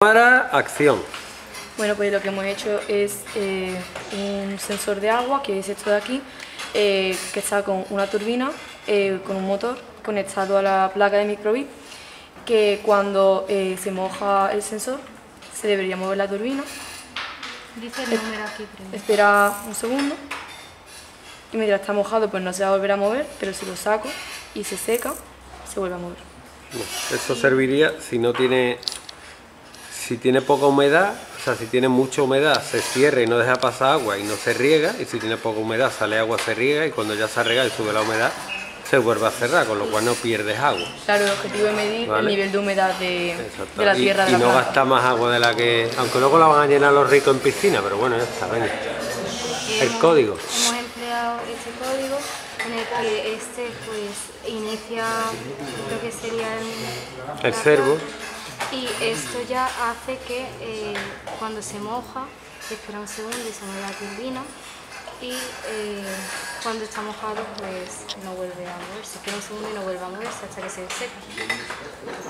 Cámara, acción. Bueno, pues lo que hemos hecho es eh, un sensor de agua, que es esto de aquí, eh, que está con una turbina, eh, con un motor conectado a la placa de microbit, que cuando se moja el sensor se debería mover la turbina. Dice el número aquí primero. Espera un segundo y mientras está mojado pues no se va a volver a mover, pero si lo saco y se seca, se vuelve a mover. Esto serviría si no tiene si tiene poca humedad, o sea, si tiene mucha humedad, se cierra y no deja pasar agua y no se riega, y si tiene poca humedad, sale agua, se riega, y cuando ya se ha regado y sube la humedad, se vuelve a cerrar, con lo cual no pierdes agua. Claro, el objetivo es medir el nivel de humedad de, la tierra y, de y no gasta más agua de la que... Aunque luego la van a llenar los ricos en piscina, pero bueno, ya está, venga. El código. Hemos empleado este código en el que este pues inicia, creo que sería el... El servo y esto ya hace que eh, cuando se moja, espera un segundo y se mueve la turbina y eh, cuando está mojado pues no vuelve a moverse, espera un segundo y no vuelve a moverse hasta que se seque.